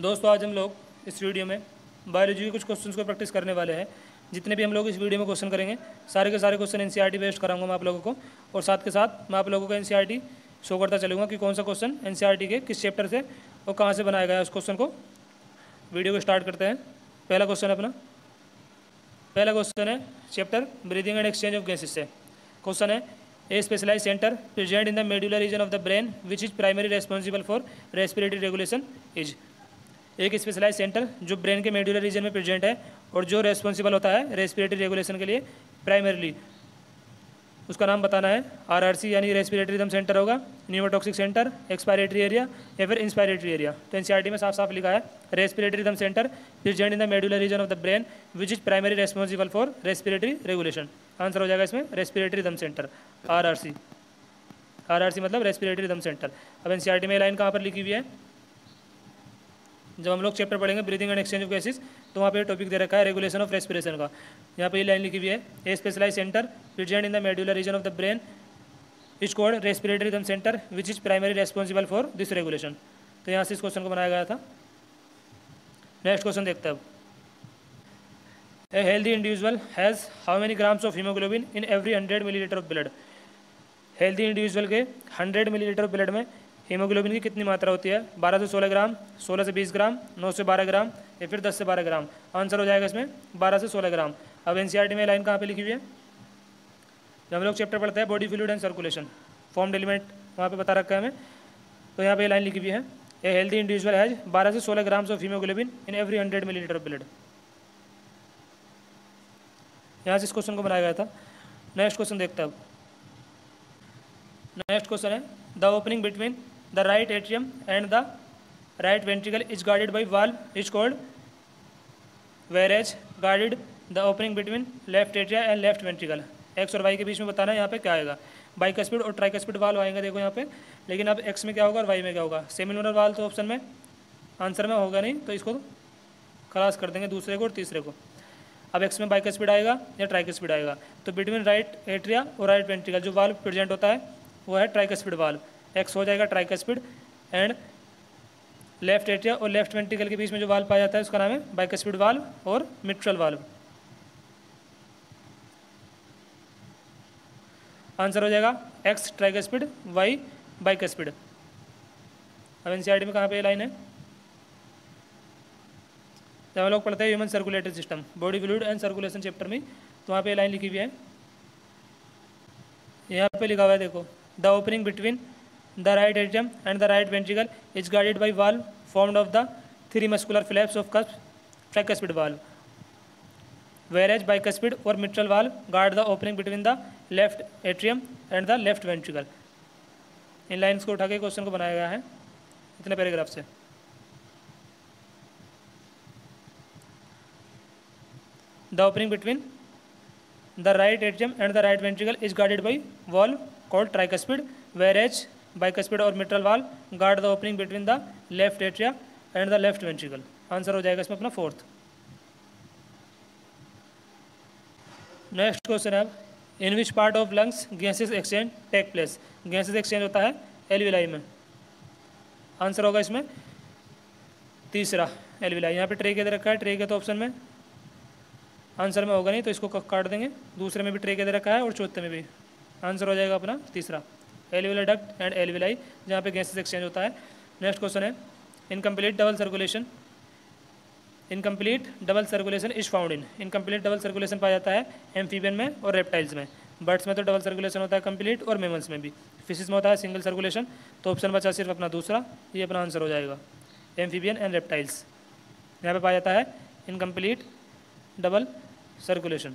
दोस्तों, आज हम लोग इस वीडियो में बायोलॉजी के कुछ क्वेश्चंस को प्रैक्टिस करने वाले हैं। जितने भी हम लोग इस वीडियो में क्वेश्चन करेंगे, सारे के सारे क्वेश्चन एन बेस्ड कराऊँगा मैं आप लोगों को। और साथ के साथ मैं आप लोगों को एन शो करता चलूँगा कि कौन सा क्वेश्चन एन के किस चैप्टर से और कहाँ से बनाया गया है। उस क्वेश्चन को वीडियो को स्टार्ट करते हैं। पहला क्वेश्चन अपना। पहला क्वेश्चन है chapter breathing and exchange of gases से। क्वेश्चन है a specialise centre present in the medullar region of the brain which is primary responsible for respiratory regulation is एक स्पेशलाइज सेंटर जो ब्रेन के medullary region में present है और जो responsible होता है रेस्पिरेटरी रेगुलेशन के लिए प्राइमरीली उसका नाम बताना है आरआरसी यानी रेस्पिरेटरी दम सेंटर होगा न्यूमोटॉक्सिक सेंटर एक्सपायरेटरी एरिया या फिर इंस्पायरेटरी एरिया तो एनसीईआरटी में साफ़ साफ़ लिखा है respiratory rhythm centre present in the medullar region of the brain which is primary responsible for respiratory regulation answer हो जाएगा इसमें respiratory rhythm centre RRC RRC मतलब रेस्पिरेटरी दम सेंटर अब एनसीईआरटी में लाइन कहाँ पर लिखी हुई है? जब हम लोग चैप्टर पढ़ेंगे breathing and exchange of gases तो वहाँ पे टॉपिक दे रखा है रेगुलेशन ऑफ़ रेस्पिरेशन का। यहाँ पे ये लाइन लिखी हुई है a specialise centre present in the medullar region of the brain is called respiratory rhythm centre which is primary responsible for this regulation तो यहाँ से इस क्वेश्चन को बनाया गया था। नेक्स्ट क्वेश्चन देखते हैं अब। A healthy individual has how many grams of haemoglobin in every hundred millilitre of blood healthy individual के हंड्रेड मिलीलीटर ऑफ़ ब्लड में हीमोग्लोबिन की कितनी मात्रा होती है? 12 से 16 ग्राम 16 से 20 ग्राम 9 से 12 ग्राम या फिर 10 से 12 ग्राम? आंसर हो जाएगा इसमें 12 से 16 ग्राम। अब एनसीईआरटी में लाइन कहाँ पे लिखी हुई है? जब हम लोग चैप्टर पढ़ते हैं, body fluid and circulation form element वहाँ पे बता रखा है हमें। तो यहाँ पर लाइन लिखी हुई है ए हेल्दी इंडिविजुअल हैज़ बारह से सोलह grams of haemoglobin in every hundred millilitre of blood यहाँ से इस क्वेश्चन को बनाया गया था। नेक्स्ट क्वेश्चन देखते हैं अब। नेक्स्ट क्वेश्चन है the opening between the right atrium and the right ventricle is guarded by valve, is called whereas guarded the opening between left atria and left ventricle. X और Y के बीच में बताना है यहाँ पे क्या आएगा। बाइकस्पिड और ट्राई का ट्राइकस्पिड वाल आएँगे देखो यहाँ पे। लेकिन अब एक्स में क्या होगा और वाई में क्या होगा। सेमिलर वाल तो ऑप्शन में आंसर में होगा नहीं तो इसको खलास कर देंगे दूसरे को और तीसरे को। अब एक्स में बाइक स्पीड आएगा या ट्राइक स्पीड आएगा। तो बिटवीन राइट एट्रिया और राइट वेंट्रिकल जो वाल्व प्रेजेंट होता है, वो है ट्राइक स्पीड वाल्व एक्स हो जाएगा tricuspid and left atria और लेफ़्ट वेंट्रिकल के बीच में जो वाल्व पाया जाता है, उसका नाम है बाइक स्पीड वाल्व और मिट्रल वाल्व आंसर हो जाएगा X tricuspid Y bicuspid अब एन में कहाँ पे ये लाइन है? जब हम लोग पढ़ते हैं human circulatory system body fluid and circulation chapter में तो वहाँ पे ये लाइन लिखी हुई है। यहाँ पे लिखा हुआ है, देखो the opening between The right atrium and the right ventricle is guarded by valve formed of the three muscular flaps of cusp, tricuspid valve. Whereas bicuspid or mitral valve guard the opening between the left atrium and the left ventricle. इन lines को उठा के question को बनाया गया है इतने paragraph से the opening between the right atrium and the right ventricle is guarded by valve called tricuspid whereas bicuspid और mitral valve guard the opening between the left atria and the left ventricle answer हो जाएगा इसमें अपना fourth next question है in which part of lungs gases exchange take place gases exchange होता है alveoli में. Answer होगा इसमें तीसरा एलविलाई यहाँ पे ट्रे के दे रखा है ट्रे के तो ऑप्शन में आंसर में होगा नहीं तो इसको काट देंगे. दूसरे में भी ट्रे के दे रखा है और चौथे में भी. आंसर हो जाएगा अपना तीसरा. एलविला डक्ट एंड एलविलाई, जहाँ पे गैसेस एक्सचेंज होता है। नेक्स्ट क्वेश्चन है incomplete double circulation incomplete double circulation is found in incomplete double circulation पाया जाता है एम्फीबियन में और रेप्टाइल्स में। बर्ड्स में तो डबल सर्कुलेशन होता है कंप्लीट और मेमल्स में भी। फिशिस में होता है सिंगल सर्कुलेशन तो ऑप्शन बचा सिर्फ़ अपना दूसरा। ये अपना आंसर हो जाएगा। एम्फीबियन एंड रेप्टाइल्स यहाँ पे पाया जाता है incomplete double circulation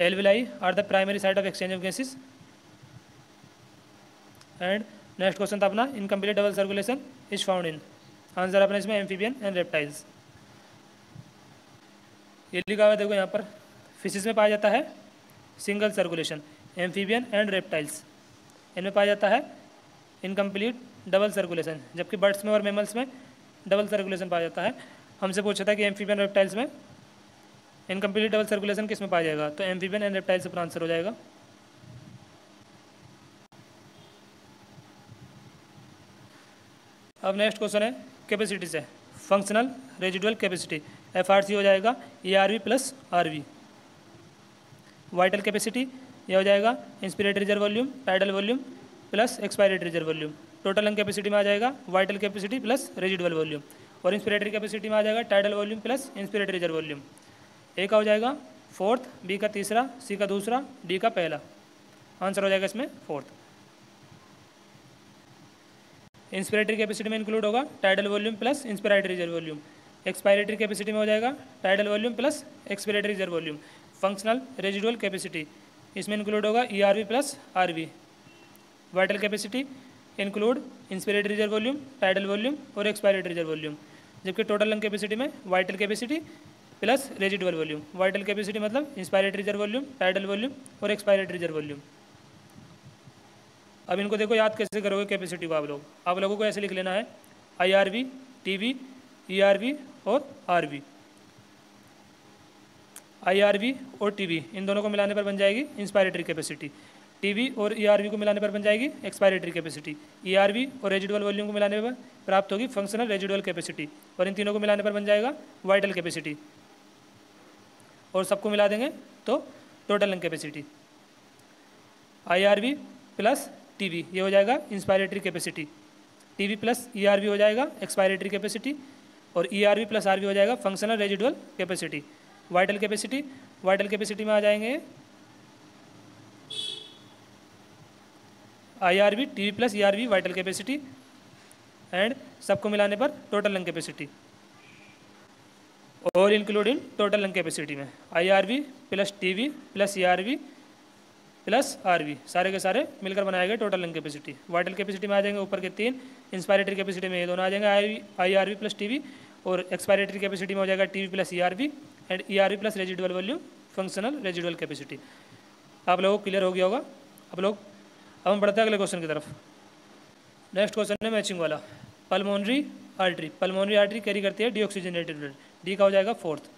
alveoli are the primary site of exchange of gases. And next question था अपना incomplete double circulation is found in answer अपना इसमें एम्फीबियन एंड रेप्टाइल्स ये लिखा हुआ देखो यहाँ पर फिशिस में पाया जाता है single circulation amphibian and reptiles इनमें पाया जाता है इनकम्प्लीट डबल सर्कुलेशन जबकि बर्ड्स में और मेमल्स में डबल सर्कुलेशन पाया जाता है। हमसे पूछा था कि एम्फीबियन रेप्टाइल्स में इनकम्प्लीट डबल सर्कुलेशन किसमें पाया जाएगा? तो एम्फीबियन एंड रेप्टाइल से आंसर हो जाएगा। अब नेक्स्ट क्वेश्चन है कैपेसिटी से। Functional residual capacity F R C हो जाएगा A R V plus R V vital capacity यह हो जाएगा inspiratory reserve volume tidal volume plus expiratory reserve volume total lung capacity में आ जाएगा vital capacity plus residual volume और inspiratory capacity में आ जाएगा tidal volume plus inspiratory reserve volume A का हो जाएगा फोर्थ, बी का तीसरा, सी का दूसरा, डी का पहला। आंसर हो जाएगा इसमें फोर्थ। इंस्पिरेटरी कैपेसिटी में इंक्लूड होगा tidal volume plus inspiratory reserve volume expiratory capacity में हो जाएगा tidal volume plus expiratory reserve volume functional residual capacity इसमें इंक्लूड होगा E R V plus R V vital capacity include inspiratory reserve volume tidal volume और expiratory reserve volume जबकि total lung capacity में vital capacity plus residual volume, vital capacity मतलब inspiratory reserve volume tidal volume और expiratory reserve volume. अब इनको देखो, याद कैसे करोगे कैपेसिटी को आप लोग? आप लोगों को ऐसे लिख लेना है I R V T V E R V और R V I R V और टी वी इन दोनों को मिलाने पर बन जाएगी इंस्पायरेटरी कैपेसिटी टी वी और ई आर वी को मिलाने पर बन जाएगी expiratory capacity E R V और रेजिडुअल वॉल्यूम को मिलाने पर प्राप्त होगी फंक्शनल रेजिडुअल कैपेसिटी और इन तीनों को मिलाने पर बन जाएगा वाइटल कैपेसिटी और सबको मिला देंगे तो total lung capacity I R V plus T V ये हो जाएगा inspiratory capacity T V plus E R V हो जाएगा एक्सपायरेटरी कैपेसिटी और E R plus R V हो जाएगा functional residual capacity vital capacity vital capacity में आ जाएँगे। I R V T V plus E R V vital capacity and सबको मिलाने पर टोटल लंग कैपेसिटी और include in total lung capacity में। I R V plus T V plus E R V plus R V सारे के सारे मिलकर बनाए गए total lung capacity vital capacity में आ जाएँगे ऊपर के तीन। इंस्पायरेटरी कैपेसिटी में ये दोनों आ जाएँगे। I I R V plus T V और एक्सपायरेटरी कैपेसिटी में हो जाएगा T V plus E R V and E R V plus residual volume functional residual capacity आप लोगों को क्लियर हो गया होगा? आप लोग, अब हम बढ़ते हैं अगले क्वेश्चन की तरफ़। नेक्स्ट क्वेश्चन है मैचिंग वाला। Pulmonary artery pulmonary artery carry करती है डीऑक्सीजनेटेड ब्लड डी का हो जाएगा फोर्थ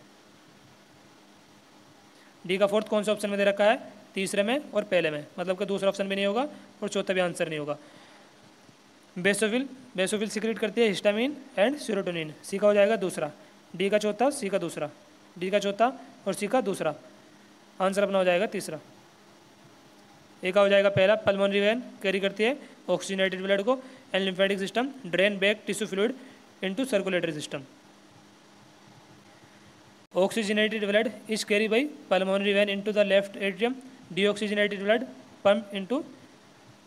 डी का फोर्थ कौन सा ऑप्शन में दे रखा है? तीसरे में और पहले में. मतलब कि दूसरा ऑप्शन भी नहीं होगा और चौथा भी आंसर नहीं होगा. बेसोफिल बेसोफिल सिक्रेट करती है हिस्टामिन एंड सीरोटोनिन सी का हो जाएगा दूसरा. डी का चौथा सी का दूसरा. डी का चौथा और सी का दूसरा. आंसर अपना हो जाएगा तीसरा. ए का हो जाएगा पहला. पल्मोनरी वैन कैरी करती है ऑक्सीजनेटेड ब्लड को and lymphatic system drain back tissue fluid into circulatory system oxygenated blood is carry by pulmonary vein into the left atrium deoxygenated blood pump into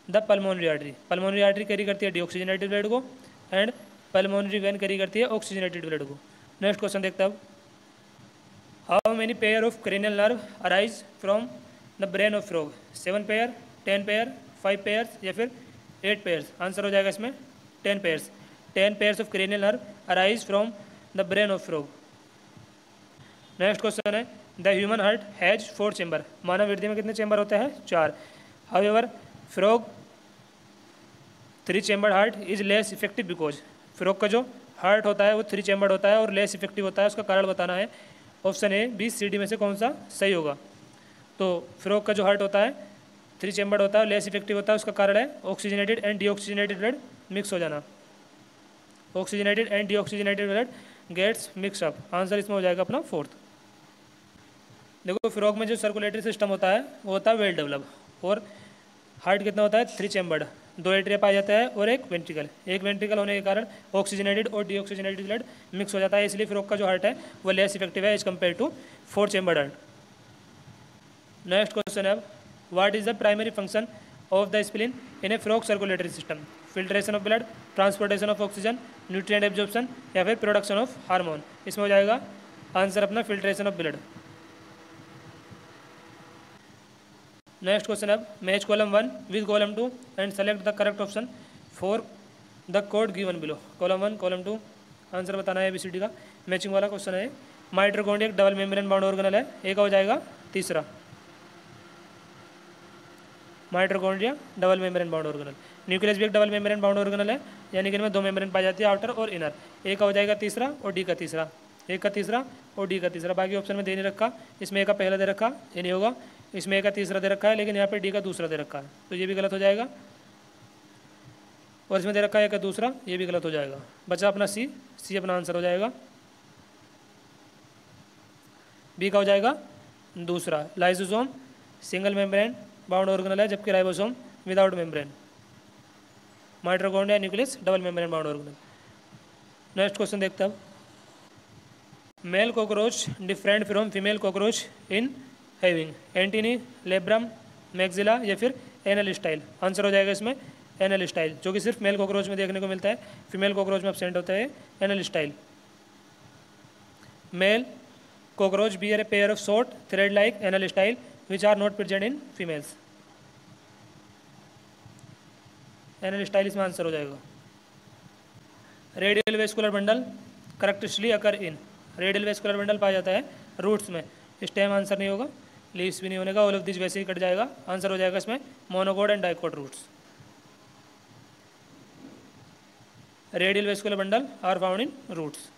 the pulmonary artery pulmonary artery carry करती है deoxygenated blood को and pulmonary vein carry करती है oxygenated blood को. Next question देखता हूँ. How many pair of cranial nerve arise from the brain of frog seven pair ten pair five pairs या फिर एट पेयर्स आंसर हो जाएगा इसमें ten pairs ten pairs of cranial nerve arise from the brain of frog. Next question है. The human heart has four chamber मानव हृदय में कितने chamber होते हैं? चार. However frog three chamber heart is less effective because frog का जो heart होता है, वो थ्री चेंबर होता है और लेस इफ़ेक्टिव होता है, उसका कारण बताना है. Option A B C D में से कौन सा सही होगा? तो फ्रॉग का जो हार्ट होता है थ्री चेंबर होता है लेस इफ़ेक्टिव होता है, उसका कारण है oxygenated and deoxygenated blood mix हो जाना. Oxygenated and deoxygenated blood gets mix up answer इसमें हो जाएगा अपना फोर्थ देखो फ्रॉक में जो सर्कुलेटरी सिस्टम होता है, वो होता है वेल डेवलप और हार्ट कितना होता है? थ्री चैम्बर्ड दो एट्रिया पाया जाता है और एक वेंट्रिकल एक वेंट्रिकल होने के कारण ऑक्सीजनेटेड और डीऑक्सीजनेटेड ब्लड मिक्स हो जाता है. इसलिए फ्रॉक का जो हार्ट है, वो लेस इफ़ेक्टिव है as compared to four chambered heart next question है what is the primary function of the spleen in a frog circulatory system filtration of blood transportation of oxygen nutrient absorption या फिर production of hormone इसमें हो जाएगा answer अपना filtration of blood next question अब match column one with column two and select the correct option for the code given below column one column two answer बताना है ABCD का। Matching वाला question है माइट्रोकॉन्ड्रिया एक double membrane bound ऑर्गनल है एक हो जाएगा तीसरा। Mitochondria double membrane bound organelle nucleus भी एक डबल मेम्ब्रेन बाउंड ऑर्गनल है। यानी कि इनमें दो मेम्ब्रेन पाई जाती है, आउटर और इनर। एक हो जाएगा तीसरा और डी का तीसरा। एक का तीसरा और डी का तीसरा। बाकी ऑप्शन में दे नहीं रखा। इसमें एक का पहला दे रखा, ये नहीं होगा। इसमें एक का तीसरा दे रखा है, लेकिन यहाँ पर डी का दूसरा दे रखा है। तो ये भी गलत हो जाएगा। और इसमें दे रखा है का दूसरा, ये भी गलत हो जाएगा। बचा अपना सी। सी अपना आंसर हो जाएगा। बी का हो जाएगा दूसरा। Lysosome single membrane bound organelle है जबकि ribosome without membrane mitochondria nucleus double membrane bound organelle next question देखते हैं male cockroach different from female cockroach in having antennae labrum maxilla या फिर एनल स्टाइल आंसर हो जाएगा इसमें एनल स्टाइल जो कि सिर्फ़ मेल कॉकरोच में देखने को मिलता है। फीमेल कॉकरोच में अपसेंट होता है anal style male cockroach bear a pair of short, thread-like anal style, which are not present in females. Anal style इसमें आंसर हो जाएगा। Radial vascular bundle correctly occur in radial vascular bundle पाया जाता है roots में। Stem answer नहीं होगा leaves भी नहीं होने का ऑल ऑफ़ दिस वैसे ही कट जाएगा। आंसर हो जाएगा इसमें monocot and dicot roots radial vascular bundle are found in roots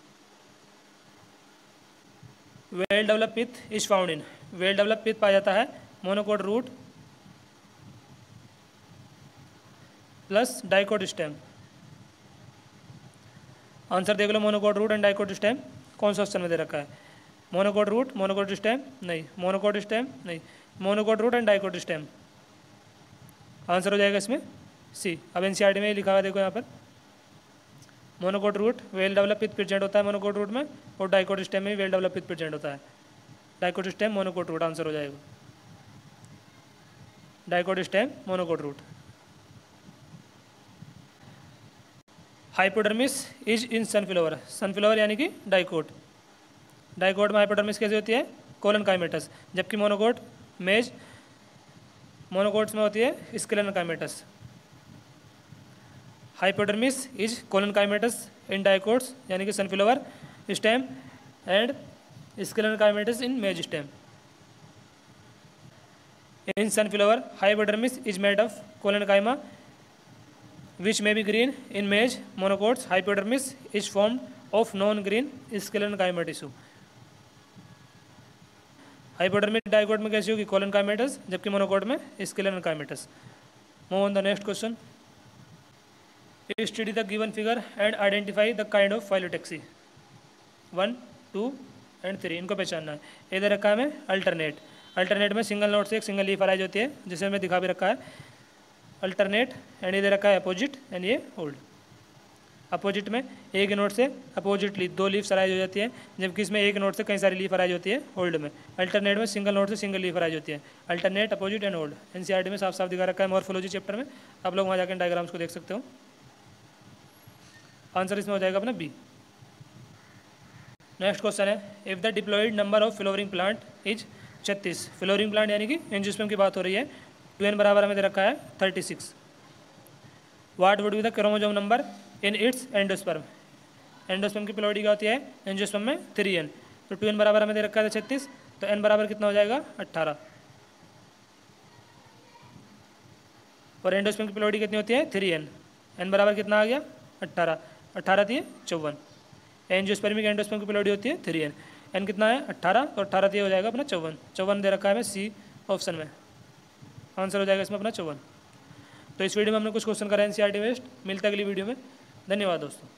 well develop pith is found in well develop pith पाया जाता है monocot root plus dicot stem answer देख लो monocot root and dicot stem कौन सा option में दे रखा है? मोनोकोट रूट मोनोकोट स्टेम नहीं। मोनोकोट स्टेम नहीं। Monocot root and dicot stem answer हो जाएगा इसमें सी अब एनसीईआरटी में लिखा हुआ देखो यहाँ पर। Monocot root well develop pith present होता है मोनोकोट रूट में, और डाइकोट स्टेम में वेल डेवलप विथ प्रेजेंट होता है। Dicot stem monocot root answer हो जाएगा। Dicot stem monocot root hypodermis is in sunflower sunflower यानी कि डाइकोट डाइकोट में हाइपोडर्मिस कैसे होती है? कोलन काइमेटस जबकि मोनोकोट मेज मोनोकोट्स में होती है sclerenchymatous hypodermis is collenchymatous in dicots यानी कि sunflower stem and sclerenchymatous in maize stem in sunflower hypodermis is made of collenchyma which may be green in maize monocots hypodermis is formed of non green sclerenchyma tissue hypodermic dicot में कैसी होगी collenchymatous जबकि monocot में sclerenchymatous move on the next question study the given figure and identify the kind of phyllotaxy one two and three इनको पहचानना है इधर रखा है हमें अल्टरनेट अल्टरनेट में सिंगल नोट से एक सिंगल लीफ अराइज होती है जिसे हमें दिखा भी रखा है अल्टरनेट एंड इधर रखा है अपोजिट एंड ये होल्ड अपोजिट में एक नोट से अपोजिट लीफ दो लीफ अराइज हो जाती है जबकि इसमें एक नोट से कई सारी लीफ अराइज होती है होल्ड में अल्टरनेट में सिंगल नोट से सिंगल लीफ अराइज होती है alternate opposite and whorled NCERT में साफ़ साफ़ दिखा रखा है मॉर्फोलॉजी चैप्टर में आप लोग वहाँ जाकर डायग्राम्स को देख सकते हो आंसर इसमें हो जाएगा अपना बी नेक्स्ट क्वेश्चन है if the diploid number of flowering plant is छत्तीस. फ्लोरिंग प्लांट यानी कि एंजियोस्पर्म की बात हो रही है टू एन बराबर हमें दे रखा है thirty six what would be the chromosome number in its endosperm endosperm की प्लोइडी क्या होती है? एंजियोस्पर्म में थ्री एन तो टू एन बराबर हमें दे रखा है छत्तीस तो एन बराबर कितना हो जाएगा? अट्ठारह. और एंडोस्पर्म की प्लोइडी कितनी होती है? थ्री एन एन बराबर कितना आ गया? अट्ठारह. अट्ठारह थी चौवन. एंजियोस्पर्मिक एंडोस्पर्म की पिलोडी होती है थ्री एन एन कितना है? अट्ठारह. तो अट्ठारह थी, हो जाएगा अपना चौवन. चौवन दे रखा है हमें सी ऑप्शन में. आंसर हो जाएगा इसमें अपना चौवन। तो इस वीडियो में हमने कुछ क्वेश्चन करा N C R T based. मिलता अगली वीडियो में। धन्यवाद दोस्तों।